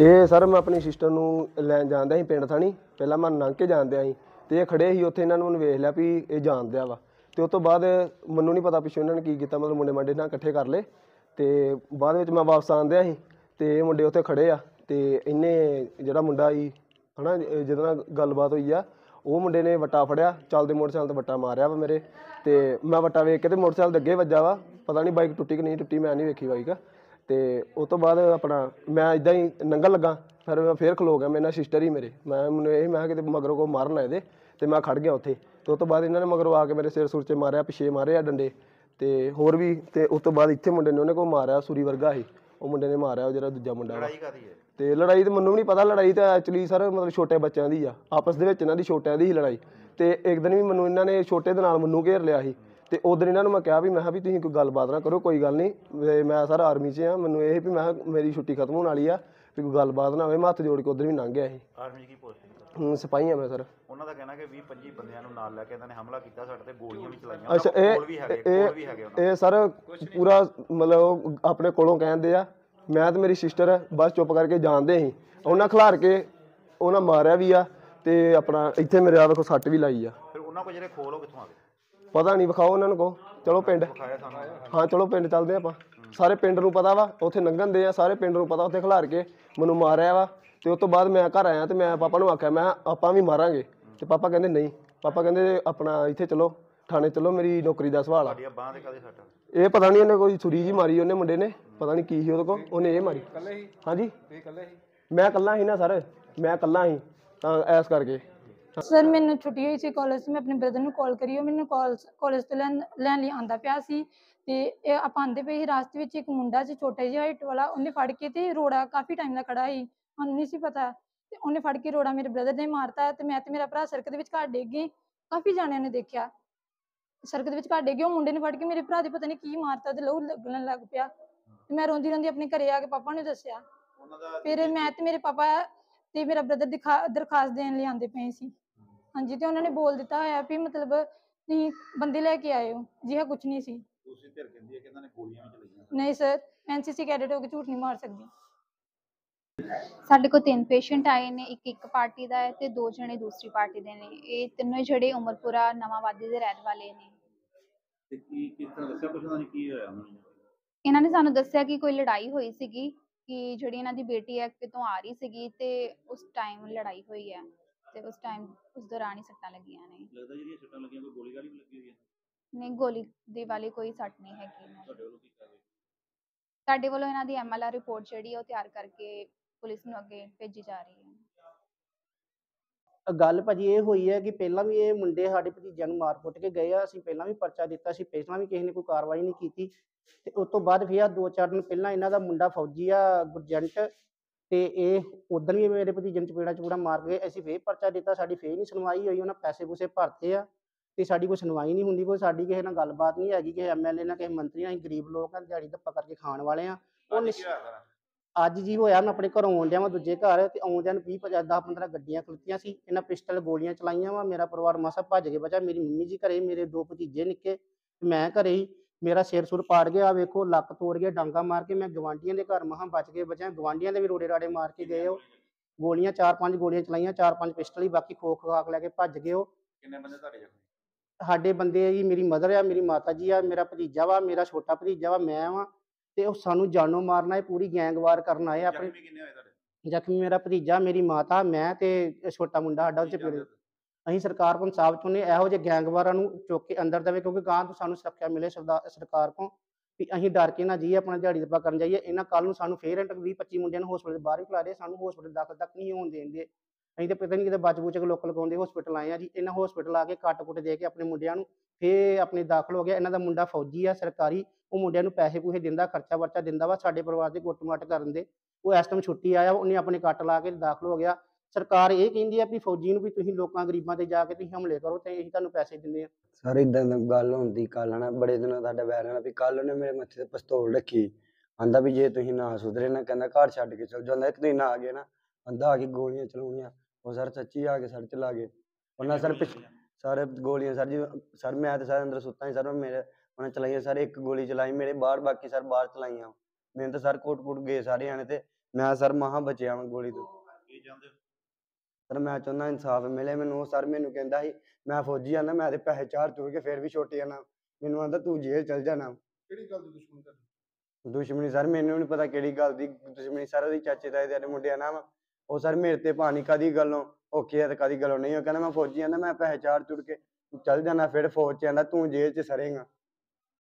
ਇਹ ਸਰ ਮੈਂ ਆਪਣੀ ਸਿਸਟਰ ਨੂੰ ਲੈਣ ਜਾਂਦਾ ਸੀ ਪਿੰਡ ਥਾਣੀ, ਪਹਿਲਾਂ ਮੈਂ ਲੰਘ ਕੇ ਜਾਂਦਿਆ ਸੀ ਤੇ ਇਹ ਖੜੇ ਸੀ ਉੱਥੇ ਇਹਨਾਂ ਨੂੰ ਮੈਨੂੰ ਵੇਖ ਲਿਆ ਵੀ ਇਹ ਜਾਣਦਿਆ ਵਾ। ਤੇ ਉਸ ਤੋਂ ਬਾਅਦ ਮੈਨੂੰ ਨਹੀਂ ਪਤਾ ਪਿੱਛੋਂ ਇਹਨਾਂ ਨੇ ਕੀ ਕੀਤਾ, ਮਤਲਬ ਮੁੰਡੇ ਮੰਡੇ ਨਾਲ ਇਕੱਠੇ ਕਰ ਲਏ ਤੇ ਬਾਅਦ ਵਿੱਚ ਮੈਂ ਵਾਪਸ ਆਂਦਿਆ ਸੀ ਤੇ ਇਹ ਮੁੰਡੇ ਉੱਥੇ ਖੜੇ ਆ ਤੇ ਇਹਨੇ ਜਿਹੜਾ ਮੁੰਡਾ ਸੀ, ਹਨਾ ਇਹ ਜਿਹਦੇ ਨਾਲ ਗੱਲਬਾਤ ਹੋਈ ਆ, ਉਹ ਮੁੰਡੇ ਨੇ ਵੱਟਾ ਫੜਿਆ ਚੱਲਦੇ ਮੋਟਰਸਾਈਕਲ ਤੇ ਵੱਟਾ ਮਾਰਿਆ ਵਾ ਮੇਰੇ ਤੇ ਮੈਂ ਵੱਟਾ ਵੇਖ ਕੇ ਤੇ ਮੋਟਰਸਾਈਕਲ ਦੇ ਅੱਗੇ ਵੱਜਾ ਵਾ, ਪਤਾ ਨਹੀਂ ਬਾਈਕ ਟੁੱਟੀ ਕਿ ਨਹੀਂ ਟੁੱਟੀ, ਮੈਂ ਨਹੀਂ ਵੇਖੀ ਬਾਈਕ। ਤੇ ਉਸ ਤੋਂ ਬਾਅਦ ਆਪਣਾ ਮੈਂ ਇਦਾਂ ਹੀ ਨੰਗਲ ਲੱਗਾ ਫਿਰ ਮੈਂ ਫੇਰ ਖਲੋ ਗਿਆ ਮੇਰੇ ਨਾਲ ਸਿਸਟਰ ਹੀ ਮੇਰੇ। ਮੈਂ ਮੈਨੂੰ ਇਹ ਮੈਂ ਕਿਹਾ ਕਿਤੇ ਮਗਰੋਂ ਕੋ ਮਾਰਨ ਆਏ ਦੇ ਤੇ ਮੈਂ ਖੜ ਗਿਆ ਉੱਥੇ। ਤੇ ਉਸ ਤੋਂ ਬਾਅਦ ਇਹਨਾਂ ਨੇ ਮਗਰੋਂ ਆ ਕੇ ਮੇਰੇ ਸਿਰ ਸੁਰ 'ਚ ਮਾਰਿਆ ਪਿਛੇ ਮਾਰੇ ਆ ਡੰਡੇ। ਤੇ ਹੋਰ ਵੀ ਤੇ ਉਸ ਤੋਂ ਬਾਅਦ ਇੱਥੇ ਮੁੰਡੇ ਨੇ ਉਹਨੇ ਕੋ ਮਾਰਿਆ ਸੂਰੀ ਵਰਗਾ ਸੀ ਉਹ ਮੁੰਡੇ ਨੇ ਮਾਰਿਆ ਉਹ ਜਿਹੜਾ ਦੂਜਾ ਮੁੰਡਾ ਵਾ। ਲੜਾਈ ਕਾਦੀ ਹੈ? ਤੇ ਲੜਾਈ ਤੇ ਮੈਨੂੰ ਵੀ ਨਹੀਂ ਪਤਾ ਲੜਾਈ ਤਾਂ ਐਕਚੁਅਲੀ ਸਰ ਮਤਲਬ ਛੋਟੇ ਬੱਚਿਆਂ ਦੀ ਆ। ਆਪਸ ਦੇ ਵਿੱਚ ਇਹਨਾਂ ਦੀ ਛੋਟਿਆਂ ਦੀ ਹੀ ਲੜਾਈ। ਤੇ ਇੱਕ ਦਿਨ ਵੀ ਮੈਨੂੰ ਇਹਨਾਂ ਨੇ ਛੋਟੇ ਦੇ ਨਾਲ ਮੈਨੂੰ ਘੇਰ ਲਿਆ ਸੀ। ਤੇ ਉਦੋਂ ਇਹਨਾਂ ਨੂੰ ਮੈਂ ਕਿਹਾ ਵੀ ਮੈਂ ਕਿਹਾ ਵੀ ਤੁਸੀਂ ਕੋਈ ਗੱਲਬਾਤ ਨਾ ਕਰੋ ਕੋਈ ਗੱਲ ਨਹੀਂ। ਮੈਂ ਸਰ ਆਰਮੀ 'ਚ ਆ ਮੈਨੂੰ ਇਹ ਵੀ ਮੈਂ ਮੇਰੀ ਛੁੱਟੀ ਖਤਮ ਹੋਣ ਵਾਲੀ ਆ ਵੀ ਕੋਈ ਗੱਲਬਾਤ ਨਾ ਹੋਵੇ। ਮੈਂ ਹੱਥ ਜੋੜ ਕੇ ਉਧਰ ਵੀ ਲੰਘ ਗਿਆ ਸੀ। ਆਰਮੀ ਕੀ ਪੋਸਟਿੰਗ ਸਿਪਾਹੀ ਆ ਮੈਂ ਸਰ। ਉਹਨਾਂ ਦਾ ਕਹਿਣਾ ਕਿ 20 25 ਬੰਦਿਆਂ ਨੂੰ ਨਾਲ ਲੈ ਕੇ ਇਹਨਾਂ ਨੇ ਹਮਲਾ ਕੀਤਾ ਸਾਡੇ ਤੇ ਗੋਲੀਆਂ ਵੀ ਚਲਾਈਆਂ। ਅੱਛਾ ਇਹ ਵੀ ਹੈਗੇ ਕੋਲ ਵੀ ਹੈਗੇ ਉਹਨਾਂ ਇਹ ਸਰ ਪੂਰਾ ਮਤਲਬ ਆਪਣੇ ਕੋਲੋਂ ਕਹਿੰਦੇ ਆ ਮੈਂ ਤੇ ਮੇਰੀ ਸਿਸਟਰ ਬਸ ਚੁੱਪ ਕਰਕੇ ਜਾਣਦੇ ਸੀ। ਉਹਨਾਂ ਖਿਲਾਰ ਕੇ ਉਹਨਾਂ ਮਾਰਿਆ ਵੀ ਆ ਤੇ ਆਪਣਾ ਇੱਥੇ ਮੇਰੇ ਆ ਵੇਖੋ ਸੱਟ ਵੀ ਲਾਈ ਆ। ਫਿਰ ਉਹਨਾਂ ਕੋਲ ਜਿਹੜੇ ਖੋਲ ਉਹ ਕਿੱਥੋਂ ਆ ਗਏ? ਪਤਾ ਨਹੀਂ ਵਿਖਾਓ ਉਹਨਾਂ ਨੂੰ ਕੋ ਚਲੋ ਪਿੰਡ। ਹਾਂ ਚਲੋ ਪਿੰਡ ਚੱਲਦੇ ਆਪਾਂ। ਸਾਰੇ ਪਿੰਡ ਨੂੰ ਪਤਾ ਵਾ ਉੱਥੇ ਲੰਘਣ ਦੇ ਆ ਸਾਰੇ ਪਿੰਡ ਨੂੰ ਪਤਾ ਉੱਥੇ ਖਿਲਾਰ ਕੇ ਮੈਨੂੰ ਮਾਰਿਆ ਵਾ। ਤੇ ਉਸ ਤੋਂ ਬਾਅਦ ਮੈਂ ਘਰ ਆਇਆ ਤੇ ਮੈਂ ਪਾਪਾ ਨੂੰ ਆਖਿਆ ਮੈਂ ਆਪਾਂ ਵੀ ਮਾਰਾਂਗੇ। ਤੇ ਪਾਪਾ ਕਹਿੰਦੇ ਨਹੀਂ। ਪਾਪਾ ਕਹਿੰਦੇ ਆਪਣਾ ਇੱਥੇ ਚਲੋ ਥਾਣੇ ਚਲੋ ਮੇਰੀ ਨੌਕਰੀ ਦਾ ਸਵਾਲ ਆ। ਸਾਡੀਆਂ ਬਾਹਾਂ ਦੇ ਕਾਦੇ ਸੱਟ ਇਹ ਪਤਾ ਨਹੀਂ ਉਹਨੇ ਕੋਈ ਛੁਰੀ ਜੀ ਮਾਰੀ ਉਹਨੇ ਮੁੰਡੇ ਨੇ। ਪਤਾ ਨਹੀਂ ਕੀ ਸੀ ਉਹਦੇ ਕੋਲ ਉਹਨੇ ਇਹ ਮਾਰੀ। ਹੀ? ਹਾਂਜੀ। ਤੁਸੀਂ ਇਕੱਲੇ ਹੀ? ਮੈਂ ਇਕੱਲਾ ਸੀ ਨਾ ਸਰ। ਮੈਂ ਇਕੱਲਾ ਸੀ ਤਾਂ ਐਸ ਕਰਕੇ। ਸਰ ਮੈਨੂੰ ਛੁੱਟੀ ਹੋਈ ਸੀ ਕਾਲਜ ਤੋਂ ਮੈਂ ਆਪਣੇ ਬ੍ਰਦਰ ਨੂੰ ਕਾਲ ਕਰੀ ਉਹ ਮੈਨੂੰ ਕਾਲ ਕਾਲਜ ਤੋਂ ਲੈਣ ਲੈਣ ਲਈ ਆਂਦਾ ਪਿਆ ਸੀ। ਤੇ ਇਹ ਆਪਾਂ ਆਂਦੇ ਪਏ ਸੀ ਰਾਸਤੇ ਵਿੱਚ ਇੱਕ ਮੁੰਡਾ ਸੀ ਛੋਟੇ ਜਿਹਾ ਹਾਈਟ ਵਾਲਾ ਉਹਨੇ ਫੜ ਕੇ ਤੇ ਰੋੜਾ ਕਾਫੀ ਟਾਈਮ ਦਾ ਖੜਾ ਸੀ ਸਾਨੂੰ ਨਹੀਂ ਸੀ ਪਤਾ। ਤੇ ਉਹਨੇ ਫੜ ਕੇ ਰੋੜਾ ਮੇਰੇ ਬ੍ਰਦਰ ਨੇ ਮਾਰਤਾ ਤੇ ਮੈਂ ਤੇ ਮੇਰਾ ਭਰਾ ਸੜਕ ਦੇ ਵਿੱਚ ਘਰ ਡਿੱਗ ਗਏ। ਕਾਫੀ ਜਾਣਿਆਂ ਨੇ ਦੇਖਿਆ। ਸੜਕ ਦੇ ਵਿੱਚ ਘਰ ਡਿੱਗ ਗਏ ਉਹ ਮੁੰਡੇ ਨੇ ਫੜ ਕੇ ਮੇਰੇ ਭਰਾ ਦੇ ਪਤਾ ਨਹੀਂ ਕੀ ਮਾਰਤਾ ਤੇ ਲਹੂ ਲੱਗਣ ਲੱਗ ਪਿਆ। ਤੇ ਮੈਂ ਰੋਂਦੀ ਰੋਂਦੀ ਆਪਣੇ ਘਰੇ ਆ ਕੇ ਪਾਪਾ ਨੂੰ ਦੱਸਿਆ। ਫਿਰ ਮੈਂ ਤੇ ਮੇਰੇ ਪਾਪਾ ਤੇ ਮੇਰਾ ਬ੍ਰਦਰ ਦਿਖਾ ਦਰਖਾਸਤ ਦੇਣ ਲਈ ਆਂਦੇ ਪਏ ਸੀ। ਹਾਂਜੀ ਤੇ ਉਹਨਾਂ ਨੇ ਬੋਲ ਦਿੱਤਾ ਹੋਇਆ ਵੀ ਮਤਲਬ ਤੁਸੀਂ ਬੰਦੇ ਲੈ ਕੇ ਆਏ ਹੋ ਜੀ ਹਾਂ ਕੁਝ ਨਹੀਂ ਸੀ। ਦੂਸਰੀ ਧਿਰ ਕਹਿੰਦੀ ਹੈ ਕਿ ਇਹਨਾਂ ਨੇ ਗੋਲੀਆਂ ਵੀ ਚਲਾਈਆਂ। ਨਹੀਂ ਸਰ ਐਨਸੀਸੀ ਕੈਡਟ ਹੋ ਕੇ ਝੂਠ ਨਹੀਂ ਮਾਰ ਸਕਦੀ। ਸਾਡੇ ਕੋਲ ਤਿੰਨ ਪੇਸ਼ੈਂਟ ਆਏ ਨੇ ਇੱਕ ਇੱਕ ਪਾਰਟੀ ਦਾ ਹੈ ਤੇ ਦੋ ਜਣੇ ਦੂਸਰੀ ਪਾਰਟੀ ਦੇ ਨੇ। ਇਹ ਤਿੰਨੋਂ ਜਿਹੜੇ ਉਮਰਪੁਰਾ ਨਵਾਂਵਾਦੀ ਦੇ ਰਹਿਣ ਵਾਲੇ ਨੇ। ਤੇ ਕੀ ਕਿਸ ਤਰ੍ਹਾਂ ਦੱਸਿਆ ਕੁਛ ਉਹਨਾਂ ਨੇ ਕੀ ਹੋਇਆ ਉਹਨਾਂ ਨੂੰ? ਇਹਨਾਂ ਨੇ ਸਾਨੂੰ ਦੱਸਿਆ ਕਿ ਕੋਈ ਲੜਾਈ ਹੋਈ ਸੀਗੀ ਕਿ ਜਿਹੜੀ ਇਹਨਾਂ ਦੀ ਬੇਟੀ ਹੈ ਕਿਤੋਂ ਆ ਰਹੀ ਸੀਗੀ ਤੇ ਉਸ ਟਾਈਮ ਲੜਾਈ ਹੋਈ ਹੈ। ਤੇ ਉਸ ਟਾਈਮ ਉਸ ਦੌਰਾਨ ਹੀ ਸੱਟਾਂ ਲੱਗੀਆਂ ਨੇ। ਲੱਗਦਾ ਜਿਹੜੀਆਂ ਸੱਟਾਂ ਲੱਗੀਆਂ ਕੋਈ ਗੋਲੀ ਗਾਲੀ ਵੀ ਲੱਗੀ ਹੋਈ ਹੈ? ਨਹੀਂ ਗੋਲੀ ਦੀ ਵਾਲੀ ਕੋਈ ਸੱਟ ਨਹੀਂ ਹੈਗੀ। ਤੁਹਾਡੇ ਵੱਲੋਂ ਕੀ ਕਾਰਵਾਈ ਸਾਡੇ ਵੱਲੋਂ ਇਹਨਾਂ ਦੀ ਐਮਐਲਆਰ ਰਿਪੋਰਟ ਜਿਹੜੀ ਹੈ ਉਹ ਤਿਆਰ ਕਰਕੇ ਪੁਲਿਸ ਨੂੰ ਅੱਗੇ ਭੇਜੀ ਜਾ ਰਹੀ ਹੈ। ਗੱਲ ਭਾਜੀ ਇਹ ਹੋਈ ਹੈ ਕਿ ਪਹਿਲਾਂ ਵੀ ਇਹ ਮੁੰਡੇ ਸਾਡੇ ਭਤੀਜਿਆਂ ਨੂੰ ਮਾਰ ਕੁੱਟ ਕੇ ਗਏ ਆ ਅਸੀਂ ਪਹਿਲਾਂ ਵੀ ਪਰਚਾ ਦਿੱਤਾ ਸੀ ਪਹਿਲਾਂ ਵੀ ਕਿਸੇ ਨੇ ਕੋਈ ਕਾਰਵਾਈ ਨਹੀਂ ਕੀਤੀ। ਤੇ ਉਸ ਤੋਂ ਬਾਅਦ ਫਿਰ ਦੋ ਚਾਰ ਦਿਨ ਪਹਿਲਾਂ ਇਹਨਾਂ ਦਾ ਮੁੰਡਾ ਫੌਜੀ ਆ ਗੁਰਜੰਟ ਤੇ ਇਹ ਉਦੋਂ ਵੀ ਮੇਰੇ ਭਤੀਜੇ ਨੂੰ ਚਪੇੜਾ ਚਪੂੜਾ ਮਾਰ ਕੇ ਅਸੀਂ ਫੇਰ ਪਰਚਾ ਦਿੱਤਾ ਸਾਡੀ ਫੇਰ ਨਹੀਂ ਸੁਣਵਾਈ ਹੋਈ ਉਹਨਾਂ ਪੈਸੇ ਪੂਸੇ ਭਰਤੇ ਆ ਤੇ ਸਾਡੀ ਕੋਈ ਸੁਣਵਾਈ ਨਹੀਂ ਹੁੰਦੀ ਕੋਈ ਸਾਡੀ ਕਿਸੇ ਨਾਲ ਗੱਲਬਾਤ ਨਹੀਂ ਹੈਗੀ ਕਿਸੇ ਐਮਐਲਏ ਨਾਲ ਕਿਸੇ ਮੰਤਰੀ ਨਾਲ ਅਸੀਂ ਗਰੀਬ ਲੋਕ ਆ ਦਿਹਾੜੀ ਧੱਪਾ ਕਰਕੇ ਖਾਣ ਵਾਲੇ ਆ। ਉਹ ਅੱਜ ਨਿਸ਼- ਅੱਜ ਜੀ ਹੋਇਆ ਮੈਂ ਆਪਣੇ ਘਰੋਂ ਆਉਂਦਿਆਂ ਵਾਂ ਦੂਜੇ ਘਰ ਤੇ ਆਉਂਦਿਆਂ ਨੂੰ 20 50 10 15 ਗੱਡੀਆਂ ਖਲੋਤੀਆਂ ਸੀ ਇਹਨਾਂ ਪਿਸਟਲ ਗੋਲੀਆਂ ਚਲਾਈਆਂ ਵਾ ਮੇਰਾ ਪਰਿਵਾਰ ਮਸਾ ਭੱਜ ਕੇ ਬਚਾ ਮੇਰੀ ਮੰਮੀ ਜੀ ਘਰੇ ਮੇਰੇ ਦੋ ਭਤੀਜੇ ਨਿੱਕੇ ਮੈਂ ਘਰੇ ਹੀ। ਮੇਰਾ ਸਿਰ ਸੁਰ ਪਾੜ ਗਿਆ ਆਹ ਵੇਖੋ ਲੱਕ ਤੋੜ ਗਿਆ ਡਾਂਗਾ ਮਾਰ ਕੇ ਮੈਂ ਗਵਾਂਢੀਆਂ ਦੇ ਘਰ ਮਹਾਂ ਬਚ ਕੇ ਬਚਿਆ ਗਵਾਂਢੀਆਂ ਦੇ ਵੀ ਰੋੜੇ ਰਾੜੇ ਮਾਰ ਕੇ ਗਏ ਉਹ। ਗੋਲੀਆਂ ਚਾਰ ਪੰਜ ਗੋਲੀਆਂ ਚਲਾਈਆਂ ਚਾਰ ਪੰਜ ਪਿਸਟਲ ਹੀ ਬਾਕੀ ਖੋਖ ਖਾਕ ਲੈ ਕੇ ਭੱਜ ਗਏ ਉਹ। ਕਿੰਨੇ ਬੰਦੇ ਤੁਹਾਡੇ ਜ਼ਖਮੀ? ਸਾਡੇ ਬੰਦੇ ਆ ਜੀ ਮੇਰੀ ਮਦਰ ਆ ਮੇਰੀ ਮਾਤਾ ਜੀ ਆ ਮੇਰਾ ਭਤੀਜਾ ਵਾ ਮੇਰਾ ਛੋਟਾ ਭਤੀਜਾ ਵਾ ਮੈਂ ਵਾ। ਤੇ ਉਹ ਸਾਨੂੰ ਜਾਨੋਂ ਮਾਰਨਾ ਇਹ ਪੂਰੀ ਗੈਂਗਵਾਰ ਕਰਨ ਆਏ ਆ ਆਪਣੇ। ਜ਼ਖਮੀ ਕਿੰਨੇ ਹੋਏ ਤੁਹਾਡੇ? ਜ਼ਖਮੀ ਮੇਰਾ ਭਤੀਜਾ ਮੇਰੀ ਮਾਤਾ ਮੈਂ ਤੇ ਛੋਟਾ ਮੁੰਡਾ ਸਾਡਾ ਉਹ ਚ ਹੋ? ਅਸੀਂ ਸਰਕਾਰ ਕੋਲ ਇਨਸਾਫ ਚਾਹੁੰਦੇ ਇਹੋ ਜਿਹੇ ਗੈਂਗਵਾਰਾਂ ਨੂੰ ਚੁੱਕ ਕੇ ਅੰਦਰ ਦੇਵੇ, ਕਿਉਂਕਿ ਗਾਂ ਤੋਂ ਸਾਨੂੰ ਸੁਰੱਖਿਆ ਮਿਲੇ ਸਰਦਾ- ਸਰਕਾਰ ਕੋਲ, ਵੀ ਅਸੀਂ ਡਰ ਕੇ ਨਾ ਜੀ ਆਪਣਾ ਦਿਹਾੜੀ ਦੱਪਾ ਕਰਨ ਜਾਈਏ। ਇਹਨਾਂ ਕੱਲ ਨੂੰ ਸਾਨੂੰ ਫੇਰ ਇੰਟ 20 25 ਮੁੰਡਿਆਂ ਨੂੰ ਹਸਪੀਟਲ ਦੇ ਬਾਹਰ ਹੀ ਖਿਲਾ ਰਹੇ ਸਾਨੂੰ ਹਸਪੀਟਲ ਦਾਖਲ ਤੱਕ ਨਹੀਂ ਹੋਣ ਦੇਣਗੇ। ਅਸੀਂ ਤਾਂ ਪਤਾ ਨਹੀਂ ਕਿਤੇ ਬਚ ਬੁਚ ਕੇ ਲੋਕ ਲਗਾਉਂਦੇ ਹਸਪੀਟਲ ਆਏ ਆ ਜੀ, ਇਹਨਾਂ ਹਸਪੀਟਲ ਆ ਕੇ ਕੱਟ ਕੁੱਟ ਦੇ ਕੇ ਆਪਣੇ ਮੁੰਡਿਆਂ ਨੂੰ ਫੇਰ ਆਪਣੇ ਦਾਖਲ ਹੋ ਗਿਆ। ਇਹਨਾਂ ਦਾ ਮੁੰਡਾ ਫੌਜੀ ਆ, ਸਰਕਾਰੀ, ਉਹ ਮੁੰਡਿਆਂ ਨੂੰ ਪੈਸੇ ਪੂਹੇ ਦਿੰਦਾ, ਖਰਚਾ ਵਰਚਾ ਦਿੰਦਾ ਵਾ, ਸਾਡੇ ਪਰਿਵਾਰ ਦੇ ਗੁੱਟ ਮੁੱਟ ਕਰਨ ਦੇ। ਉਹ ਇਸ ਟਾਈਮ ਛੁੱਟੀ ਆਇਆ, ਉਹਨੇ ਆਪਣੇ ਕੱਟ ਲਾ ਕੇ ਦਾਖਲ ਹੋ ਗਿਆ। ਸਰਕਾਰ ਇਹ ਕਹਿੰਦੀ ਆ ਵੀ ਫੌਜੀ ਨੂੰ ਵੀ ਤੁਸੀਂ ਲੋਕਾਂ ਗਰੀਬਾਂ ਤੇ ਜਾ ਕੇ ਤੁਸੀਂ ਹਮਲੇ ਕਰੋ ਤੇ ਅਸੀਂ ਤੁਹਾਨੂੰ ਪੈਸੇ ਦਿੰਦੇ ਆ ਸਰ ਇਦਾਂ ਦੀ ਗੱਲ ਹੁੰਦੀ ਕੱਲ ਨਾ ਬੜੇ ਦਿਨਾਂ ਸਾਡਾ ਵੈਰ ਨਾਲ ਵੀ ਕੱਲ ਉਹਨੇ ਮੇਰੇ ਮੱਥੇ ਤੇ ਪਿਸਤੌਲ ਰੱਖੀ। ਆਂਦਾ ਵੀ ਜੇ ਤੁਸੀਂ ਨਾ ਸੁਧਰੇ ਨਾ ਕਹਿੰਦਾ ਘਰ ਛੱਡ ਕੇ ਚਲ ਜਾਂਦਾ। ਇੱਕ ਦਿਨ ਆ ਗਏ ਨਾ ਆਂਦਾ ਆ ਕੇ ਗੋਲੀਆਂ ਚਲਾਉਣੀਆਂ। ਉਹ ਸਰ ਸੱਚੀ ਆ ਕੇ ਸਰ ਚਲਾ ਗਏ। ਉਹਨਾਂ ਸਰ ਸਾਰੇ ਗੋਲੀਆਂ ਸਰ ਜੀ ਸਰ ਮੈਂ ਤੇ ਸਰ ਅੰਦਰ ਸੁੱਤਾ ਸੀ ਸਰ ਮੇਰੇ ਉਹਨੇ ਚਲਾਈਆਂ ਸਰ ਇੱਕ ਗੋਲੀ ਚਲਾਈ ਮੇਰੇ ਬਾਹਰ ਬਾਕੀ ਸਰ ਬਾਹਰ ਚਲਾਈਆਂ। ਮੈਨੂੰ ਤਾਂ ਸਰ ਕੋਟ ਕੋਟ ਗਏ ਸਾਰੇ ਆਣੇ ਤੇ ਮੈਂ ਸਰ ਮਹਾ ਬਚਿਆ ਵਾਂ ਗੋਲੀ ਤੋਂ। ਸਰ ਮੈਂ ਚਾਹੁੰਦਾ ਇਨਸਾਫ ਮਿਲੇ। ਮੈਨੂੰ ਉਹ ਸਰ ਮੈਨੂੰ ਕਹਿੰਦਾ ਸੀ ਮੈਂ ਫੌਜੀ ਆ ਨਾ ਮੈਂ ਤੇ ਪੈਸੇ ਚਾਰ ਚੁਰ ਕੇ ਫਿਰ ਵੀ ਛੋਟੇ ਆ ਨਾ। ਮੈਨੂੰ ਆਂਦਾ ਤੂੰ ਜੇਲ੍ਹ ਚਲ ਜਾਣਾ। ਕਿਹੜੀ ਗੱਲ ਦੀ ਦੁਸ਼ਮਣੀ ਤੁਹਾਡੀ ਦੁਸ਼ਮਣੀ ਸਰ ਮੈਨੂੰ ਨਹੀਂ ਪਤਾ ਕਿਹੜੀ ਗੱਲ ਦੀ ਦੁਸ਼ਮਣੀ। ਸਰ ਉਹਦੀ ਚਾਚੇ ਤਾਏ ਦੇ ਮੁੰਡਿਆਂ ਨਾਲ ਉਹ ਸਰ ਮੇਰੇ ਤੇ ਪਾਣੀ ਕਾਦੀ ਗੱਲੋਂ ਓਕੇ ਆ ਤੇ ਕਾਦੀ ਗੱਲੋਂ ਨਹੀਂ। ਉਹ ਕਹਿੰਦਾ ਮੈਂ ਫੌਜੀ ਆ ਨਾ ਮੈਂ ਪੈਸੇ ਚਾਰ ਚੁਰ ਕੇ ਚੱਲ ਜਾਣਾ ਫਿਰ ਫੌਜ ਚ ਆਂਦਾ ਤੂੰ ਜੇਲ੍ਹ ਚ ਸਰੇਂਗਾ।